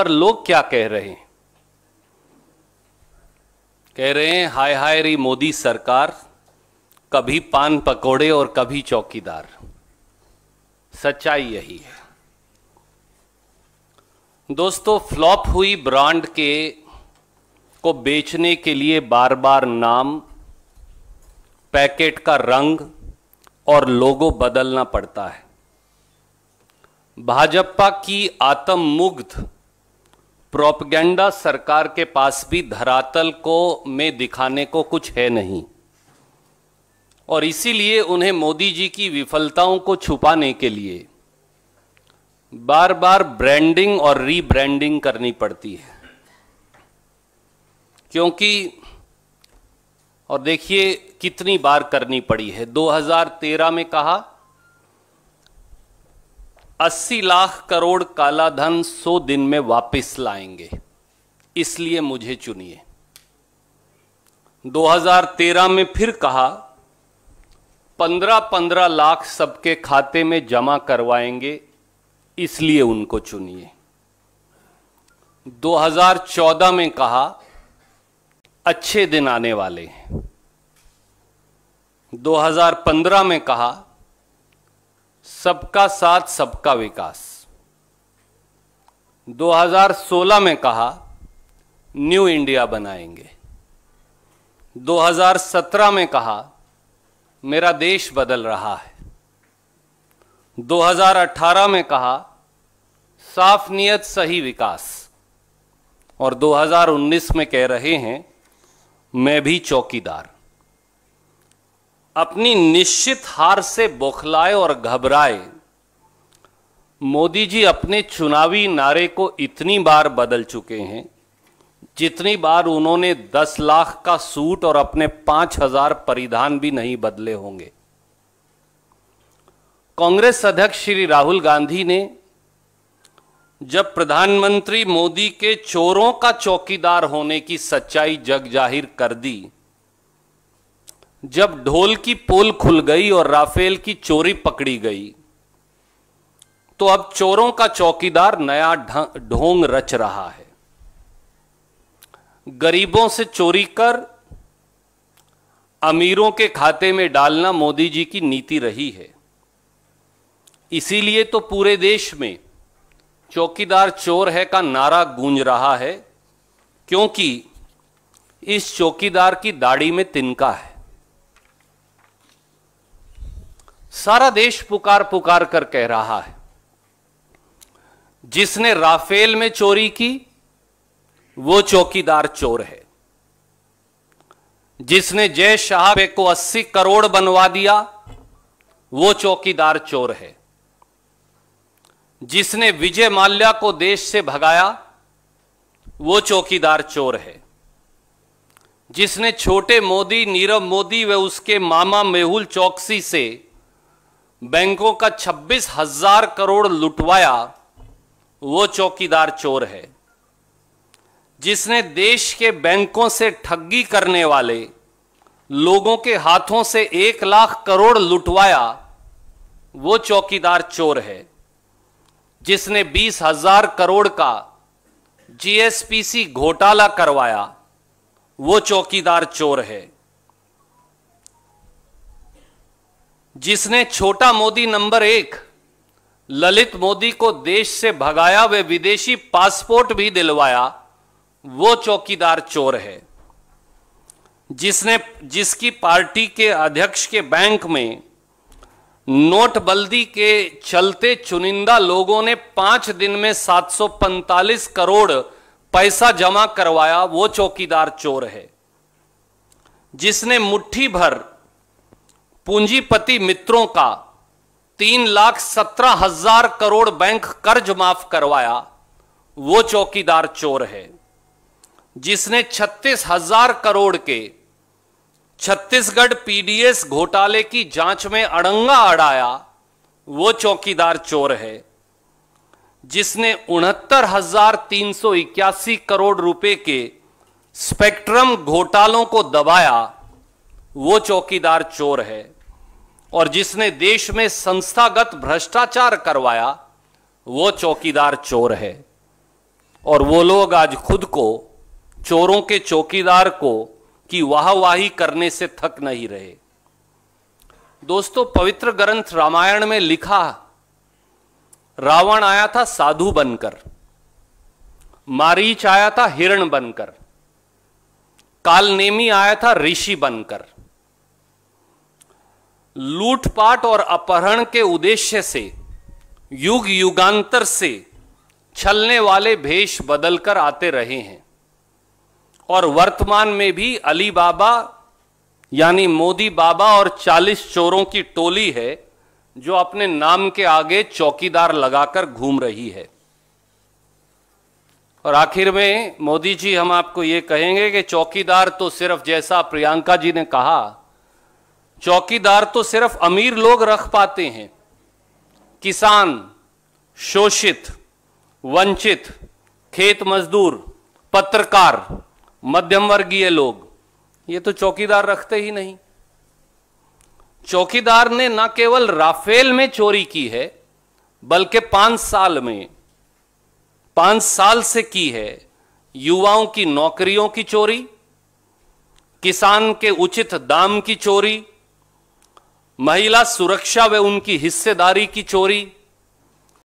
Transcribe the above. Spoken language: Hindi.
पर लोग क्या कह रहे हैं? कह रहे हैं, हाय हाय री मोदी सरकार, कभी पान पकोड़े और कभी चौकीदार। सच्चाई यही है। दोस्तों, फ्लॉप हुई ब्रांड के, को बेचने के लिए बार बार नाम, पैकेट का रंग और लोगो बदलना पड़ता है। भाजपा की आत्ममुग्ध प्रोपगेंडा सरकार के पास भी धरातल को में दिखाने को कुछ है नहीं। और इसीलिए उन्हें मोदी जी की विफलताओं को छुपाने के लिए बार बार ब्रांडिंग और रीब्रांडिंग करनी पड़ती है। क्योंकि, और देखिए कितनी बार करनी पड़ी है। 2013 में कहा 80 लाख करोड़ काला धन 100 दिन में वापस लाएँगे। इसलिए मुझे चुनिए। 2013 में फिर कहा 15-15 लाख सबके खाते में जमा करवाएँगे, इसलिए उनको चुनिए। 2014 में कहा, अच्छे दिन आने वाले हैं। 2015 में कहा सबका साथ, सबका विकास। 2016 में कहा, न्यू इंडिया बनाएँगे। 2017 में कहा, मेरा देश बदल रहा है। 2018 में कहा, साफ़ नियत, सही विकास। और 2019 में कह रहे हैं, मैं भी चौकीदार। अपनी निश्चित हार से बौखलाए और घबराए। मोदी जी अपने चुनावी नारे को इतनी बार बदल चुके हैं, जितनी बार उन्होंने 10 लाख का सूट और अपने 5000 परिधान भी नहीं बदले होंगे। कांग्रेस अध्यक्ष श्री राहुल गांधी ने जब प्रधानमंत्री मोदी के चोरों का चौकीदार होने की सच्चाई जग ज़ाहिर कर दी जब ढोल की पोल खुल गई और राफेल की चोरी पकड़ी गई तो अब चोरों का चौकीदार नया ढोंग रच रहा है। गरीबों से चोरी कर, अमीरों के खाते में डालना मोदी जी की नीति रही है। इसीलिए तो पूरे देश में चौकीदार चोर है का नारा गूंज रहा है, क्योंकि इस चौकीदार की दाढ़ी में तिनका है। सारा देश पुकार पुकार कर कह रहा है। जिसने राफेल में चोरी की, वो चौकीदार चोर है। जिसने जय शाह को 80 करोड़ बनवा दिया, वो चौकीदार चोर है। जिसने विजय माल्या को देश से भगाया, वो चौकीदार चोर है। जिसने छोटे मोदी, नीरव मोदी व उसके मामा मेहुल चौकसी से बैंकों का छब्बीस हज़ार करोड़ लुटवाया, वो चौकीदार चोर है। जिसने देश के बैंकों से ठगी करने वाले, लोगों के हाथों से एक लाख करोड़ लुटवाया, वो चौकीदार चोर है। जिसने बीस हज़ार करोड़ का जीएसपीसी घोटाला करवाया, वो चौकीदार चोर है। जिसने छोटा मोदी नंबर एक, ललित मोदी को देश से भगाया, वे विदेशी पासपोर्ट भी दिलवाया, वो चौकीदार चोर है। जिसने, जिसकी पार्टी के अध्यक्ष के बैंक में नोटबंदी के चलते चुनिंदा लोगों ने पाँच दिन में 745 करोड़ पैसा जमा करवाया, वो चौकीदार चोर है। जिसने मुट्ठी भर पूंजीपति मित्रों का तीन लाख सत्रह हज़ार करोड़ बैंक कर्ज माफ़ करवाया, वो चौकीदार चोर है, जिसने छत्तीस हज़ार करोड़ के छत्तीसगढ़ पीडीएस घोटाले की जाँच में अड़ंगा अड़ाया, वो चौकीदार चोर है, जिसने उनहत्तर हज़ार तीन सौ इक्यासी करोड़ रुपए के स्पेक्ट्रम घोटालों को दबाया, वो चौकीदार चोर है। और जिसने देश में संस्थागत भ्रष्टाचार करवाया, वो चौकीदार चोर है। और वो लोग आज खुद को, चोरों के चौकीदार को, की वाहवाही करने से थक नहीं रहे। दोस्तों, पवित्र ग्रंथ रामायण में लिखा, रावण आया था साधु बनकर, मारीच आया था हिरण बनकर, कालनेमी आया था ऋषि बनकर। लूटपाट और अपहरण के उद्देश्य से, युग युगांतर से छलने वाले भेष बदलकर आते रहे हैं। और वर्तमान में भी अली बाबा, यानी मोदी बाबा और चालीस चोरों की टोली है, जो अपने नाम के आगे चौकीदार लगाकर घूम रही है। और आखिर में मोदी जी हम आपको यह कहेंगे कि चौकीदार तो सिर्फ़ जैसा प्रियंका जी ने कहा चौकीदार तो सिर्फ़ अमीर लोग रख पाते हैं। किसान, शोषित, वंचित, खेत मजदूर, पत्रकार मध्यम वर्गीय लोग, ये तो चौकीदार रखते ही नहीं। चौकीदार ने न केवल राफेल में चोरी की है, बल्कि पाँच साल में, पाँच साल से की है युवाओं की नौकरियों की चोरी, किसान के उचित दाम की चोरी महिला सुरक्षा व उनकी हिस्सेदारी की चोरी